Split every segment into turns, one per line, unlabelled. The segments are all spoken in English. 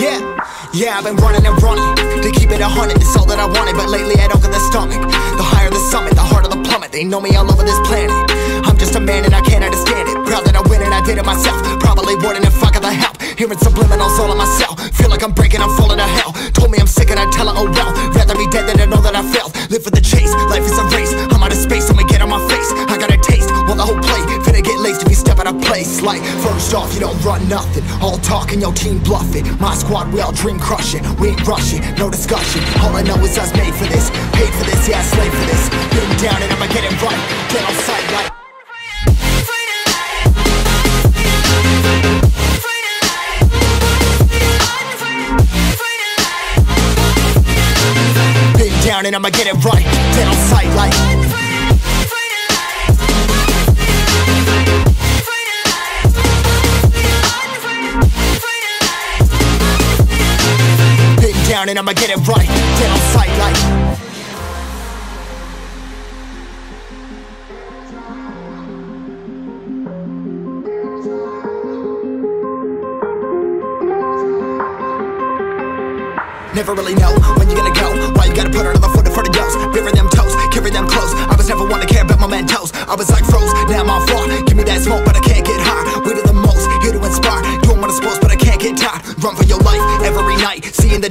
Yeah, yeah, I've been running and running to keep it a hundred. It's all that I wanted, but lately I don't get the stomach. The higher the summit, the harder the plummet. They know me all over this planet. I'm just a man and I can't understand it. Proud that I win and I did it myself. Probably wouldn't if I got the help. Hearing subliminals all on myself. Feel like I'm breaking, I'm falling to hell. Place. Like, first off, you don't run nothing. All talking, your team bluffing. My squad, we all dream crushing. We ain't rushing, no discussion. All I know is us made for this. Paid for this, yeah, slave for this. Been down and I'ma get it right. Get on sight like. Down and I'ma get it right. Dead on sight like. Down and I'ma get it right. Dead on sight like. Never really know when you gonna go. Why you gotta put another foot in front of yours? Bury them toes, carry them close. I was never one to care about my mentos. I was like froze, now I'm on floor. Give me that smoke, but I can't get high. We do the most, here to inspire. Doing what I'm supposed, but I can't get tired. Run for your life every night. See in the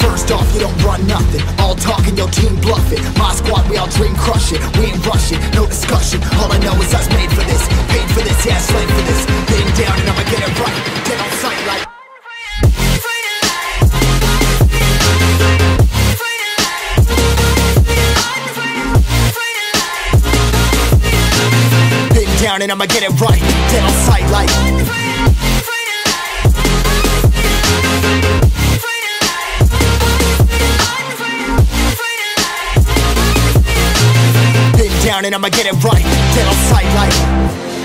First off, you don't run nothing. All talk talking, your team bluffing. My squad, we all dream crushing. We ain't rushing, no discussion. All I know is I made for this. Paid for this, yeah, slave for this. Been down and I'ma get it right. Dead on sight, like. Down and I'ma get it right. Dead on sight, like. Down and I'ma get it right. Get on sight, like.